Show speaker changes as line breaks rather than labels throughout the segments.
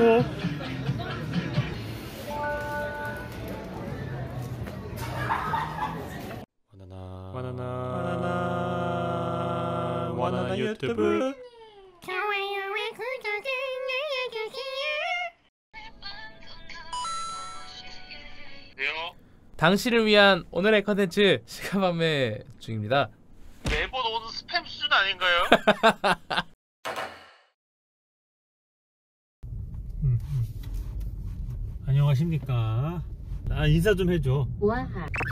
좋고 바나나 바나나 바나나 바나나 유튜브
좋아요와 구독을 눌러주세요.
왜요?
당신을 위한 오늘의 컨텐츠 시간밤의 중입니다.
매번 오는 스팸 수준 아닌가요?
안녕하십니까. 아 인사 좀 해줘.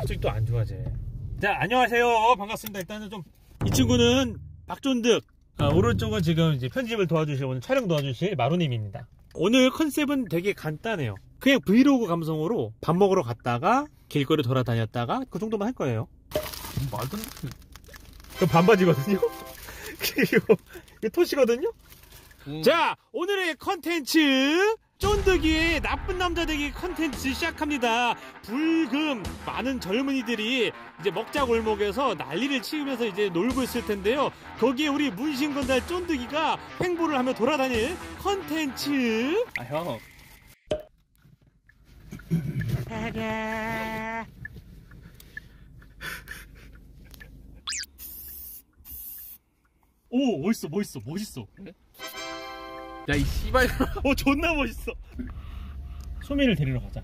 솔직히 또안 좋아제 자 안녕하세요. 반갑습니다. 일단은 좀 이 친구는 박존득. 아, 오른쪽은 지금 이제 편집을 도와주실 오늘 촬영 도와주실 마루님입니다. 오늘 컨셉은 되게 간단해요. 그냥 브이로그 감성으로 밥 먹으러 갔다가 길거리 돌아다녔다가 그 정도만 할 거예요.
말도
그 반바지거든요? 그리고 이거 토시거든요? 자 오늘의 컨텐츠 쫀득이의 나쁜 남자 되기 컨텐츠 시작합니다. 불금. 많은 젊은이들이 이제 먹자 골목에서 난리를 치우면서 이제 놀고 있을 텐데요. 거기에 우리 문신건달 쫀득이가 횡보를 하며 돌아다닐 컨텐츠.
아 형.
오 멋있어 멋있어 멋있어
야이 씨발.
어 존나 멋있어 소민을 데리러 가자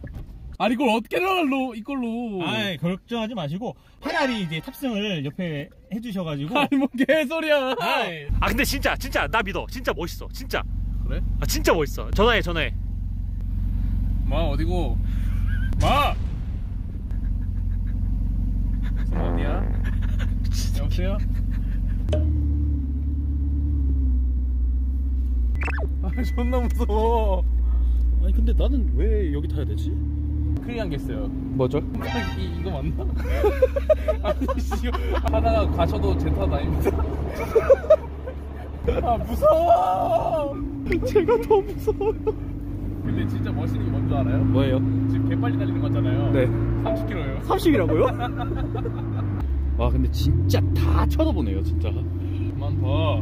아니 이걸 어떻게 나갈로 이걸로.
아이 걱정하지 마시고 차라리 이제 탑승을 옆에 해주셔가지고
아니 뭐 개소리야.
아이. 아 근데 진짜 진짜 나 믿어 진짜 멋있어 진짜
그래?
아 진짜 멋있어 전화해 전화해
마 어디고? 마. 서 어디야? 여보세요? 존나 무서워.
아니 근데 나는 왜 여기 타야 되지?
큰일 난 게 있어요.
뭐죠?
이, 이거 맞나? 아니 씨 하다가 가셔도 제 탓 아닙니다. 아 무서워.
제가 더 무서워요
근데 진짜 멋있는 게 뭔지 알아요?
뭐예요?
지금 개 빨리 달리는 거잖아요.
네
30km예요.
30이라고요?
와 근데 진짜 다 쳐다보네요 진짜
그만 봐.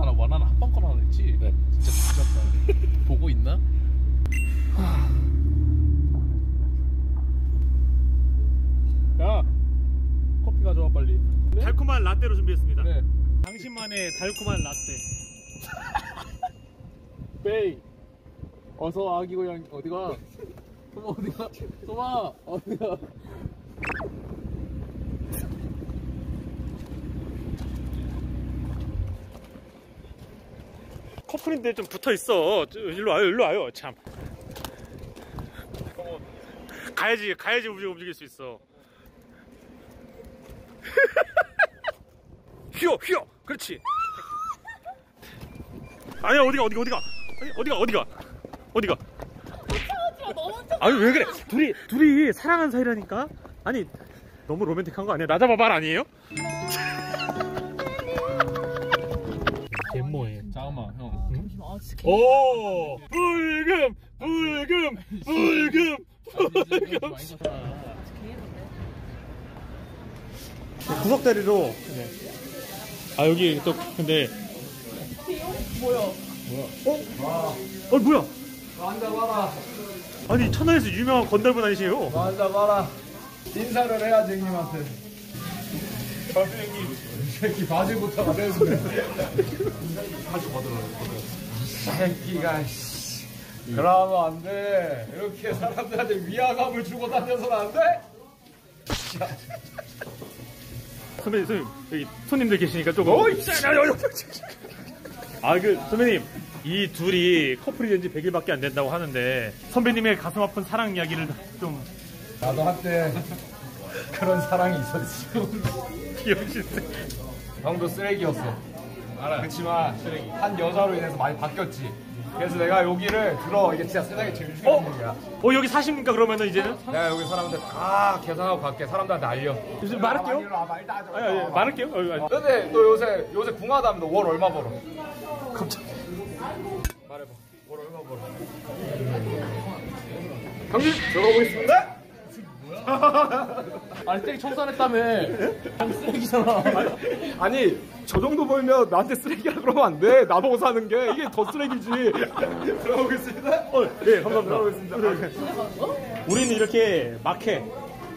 하나 원하는 합방권 하나 했지?
네.
진짜 미쳤다. 보고 있나? 야, 커피 가져와 빨리.
달콤한 라떼로 준비했습니다
그래.
당신만의 달콤한 라떼
베이. 어서 아기 고양 어디가? 소마 어디가? 소마 어디가?
커플인데 좀 붙어있어. 저, 일로 와요 일로 와요. 참. 어, 가야지 가야지 움직여 움직일 수 있어. 휘어 휘어. 그렇지. 아니야 어디가 어디가 어디가? 아니, 어디가 어디가? 어디가? 아니 왜 그래? 둘이 둘이 사랑하는 사이라니까? 아니 너무 로맨틱한 거 아니야? 나 잡아 말 아니에요?
잠깐만 형.
오! 불금! 불금! 불금! 불금! 구석다리로. 아 여기 또 근데. 뭐야? 뭐야 어? 어 뭐야?
앉아봐라.
아니 천안에서 유명한 건달분 아니세요?
앉아봐라. 인사를 해야지 형님한테.
선생님.
이 새끼 바지부터가 됐네 다시 받으라 새끼가 씨. 그러면 안돼. 이렇게 사람들한테 위화감을 주고 다녀서는 안돼?
선배님 선배님 여기 손님들 계시니까 조금. 어이 아그 선배님 이 둘이 커플이 된 지 100일밖에 안 된다고 하는데 선배님의 가슴 아픈 사랑 이야기를 좀.
나도 한때 그런 사랑이 있었지
비워주세요
형도 쓰레기였어 알아 그치만 한 여자로 인해서 많이 바뀌었지 그래서 내가 여기를 들어 이게 진짜 세상에 제일 중요한 일이야
어 여기 사십니까 그러면은 이제는?
내가 여기 사람들 다 계산하고 갈게 사람들한테 알려
이제 말할게요?
일단 앉아,
아니, 아니. 말할게요. 어, 아니.
근데 너 요새 요새 궁하다면 너 월 얼마 벌어?
갑자기.
말해봐. 월 얼마 벌어? 형님 들어보겠습니다.
아니 쓰레기 청소 안 했다며 형 쓰레기잖아
아니 저 정도 보이면 나한테 쓰레기라 그러면 안 돼. 나보고 사는 게 이게 더 쓰레기지. 들어보겠습니다.
어, 네, 감사합니다.
들어보겠습니다.
우리는 이렇게 막해.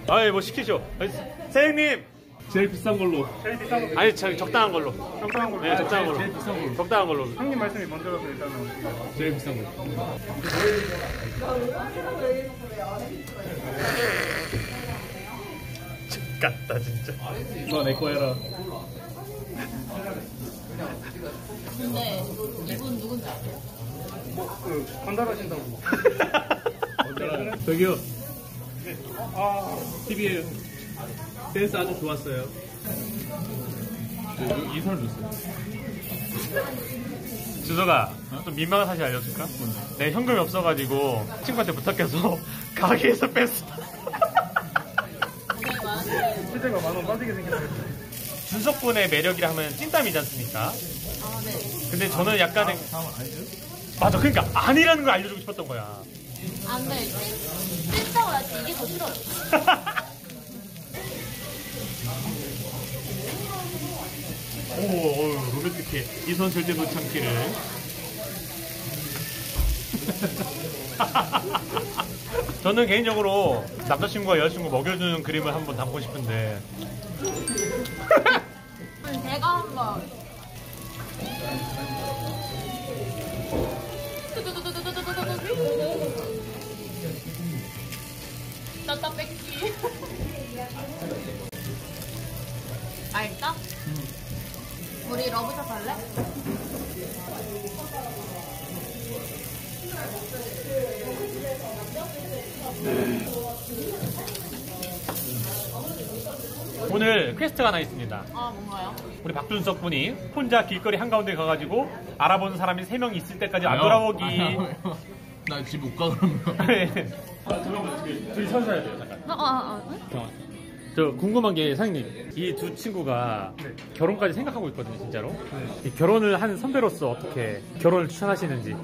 아이, 뭐 시키죠. 아니, 사장님!
제일 비싼 걸로
아니, 저, 적당한 걸로.
적당한 걸로.
네, 적당한 걸로.
제일 비싼 걸로
적당한 걸로.
형님 말씀이 먼저라서 일단은.
제일 비싼 걸로
같다, 진짜.
너 내 거 해라
근데 이분 누군지 아세요?
그 건달하신다고.
저기요 TV에요 댄스 아주 좋았어요 이 사람 줬어요
주소가 좀 민망한 사실 알려줄까? 내 현금이 없어가지고 친구한테 부탁해서 가게에서 뺐어.
실제가 만원 빠지게 생겼다.
준석분의 매력이라 하면 찐땀이지 않습니까?
아, 네.
근데 저는 약간의 맞아 그러니까 아니라는 걸 알려주고 싶었던 거야.
안 돼. 찐, 찐다고 할지 이게 더 싫어.
오, 오 로맨틱해. 이손 절대 못 참기를. 저는 개인적으로 남자친구와 여자친구 먹여주는 그림을 한번 담고 싶은데
제가 한 거. 따따 뺏기. 알다? 우리 러브샷 할래?
오늘 퀘스트가 하나 있습니다.
아, 뭔가요?
우리 박준석 분이 혼자 길거리 한가운데 가가지고 알아보는 사람이 세명 있을 때까지 안 돌아오기.
나 집 못 가 그러면
아, 잠깐만, 둘이 서셔야 돼요, 잠깐.
어, 어, 어.
잠깐만. 저 궁금한 게 사장님, 이 두 친구가 결혼까지 생각하고 있거든요, 진짜로. 이 결혼을 한 선배로서 어떻게 결혼을 추천하시는지.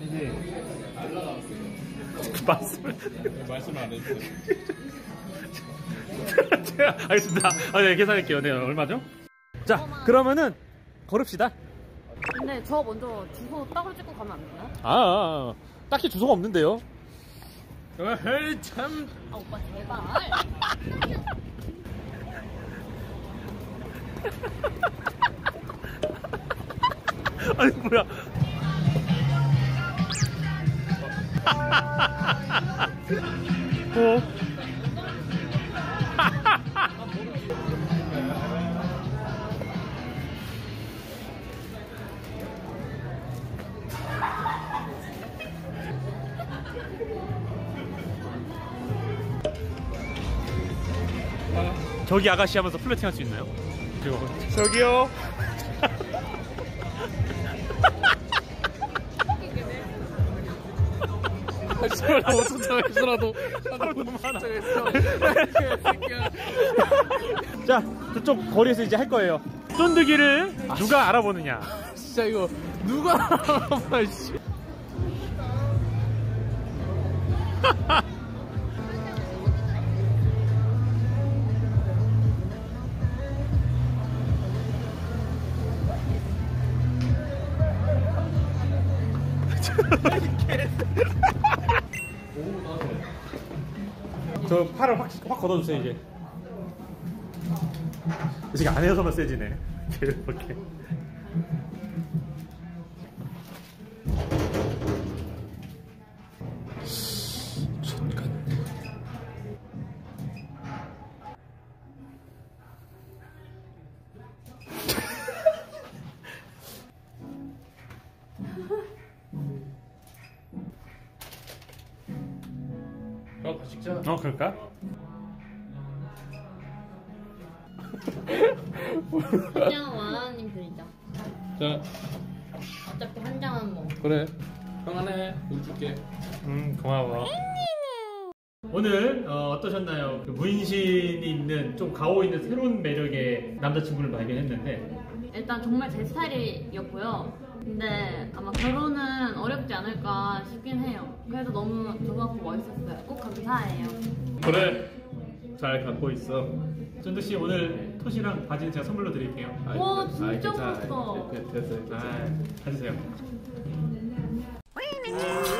이제
그 말씀을.
말씀을 안 해주세요
제가 알겠습니다. 아, 네, 계산할게요. 네, 얼마죠? 자, 그러면은 걸읍시다.
근데 저 먼저 주소 따로 찍고 가면 안 되나요?
아, 아, 아. 딱히 주소가 없는데요.
에이 참
아, 오빠, 제발.
아니 뭐야? 어? 저기 아가씨 하면서 플래팅 할 수 있나요? 저기요.
씨발 나 어떤 장에서라도
사람 너무 많아. 자, 저쪽 거리에서 이제 할 거예요. 쫀득이를 누가 알아보느냐?
진짜 이거 누가 알아봐 씨
저 팔을 확, 확 걷어주세요, 이제. 지금 안에서만 세지네. 이렇게.
어 진짜
어, 그럴까?
그냥 원하님 그리자.
자
어차피 한 장은 뭐.
그래 평안해 돈 줄게
음, 고마워. 오늘 어, 떠셨나요 문신이 있는 좀 가오 있는 새로운 매력의 남자친구를 발견했는데
일단 정말 제 스타일이었고요. 근데 아마 결혼은 어렵지 않을까 싶긴 해요. 그래도 너무 조그맣고 멋있었어요. 꼭 감사해요.
그래 잘 갖고 있어 쫀득 씨 오늘 토시랑 바지는 제가 선물로 드릴게요
와, 진짜 멋있어.
됐어요.
아 가주세요
minute.